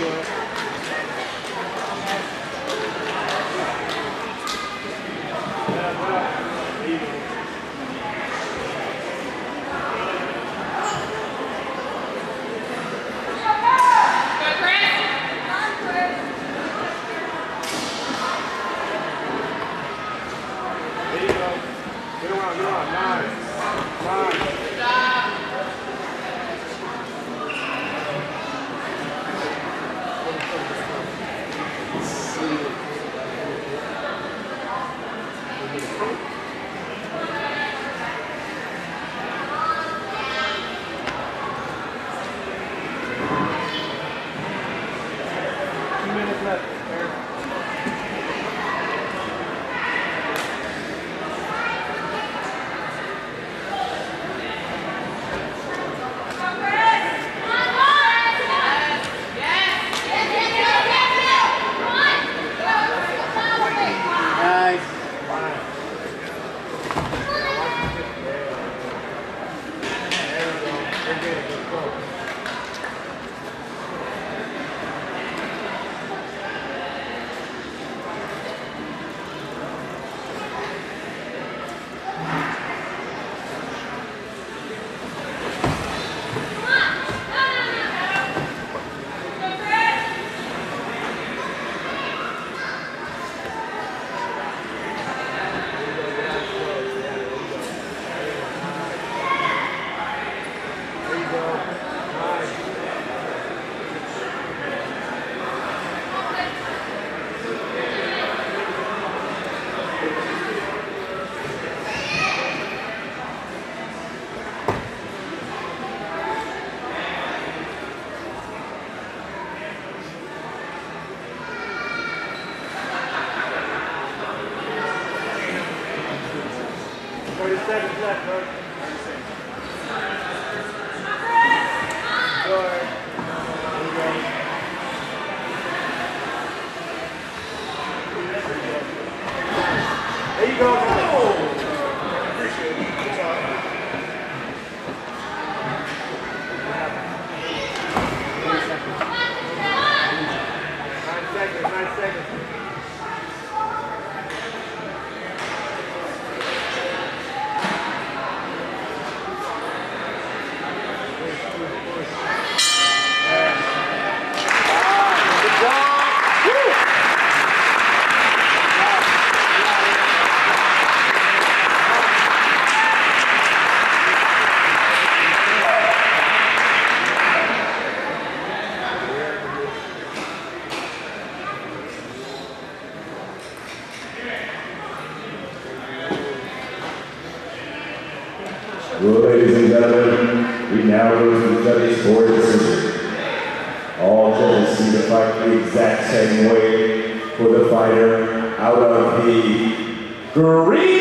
Get around, get around. Nine. Nine. Nine. Left, bro. Well, ladies and gentlemen, we now go to the judges for decision. All judges see the fight the exact same way for the fighter out of the green.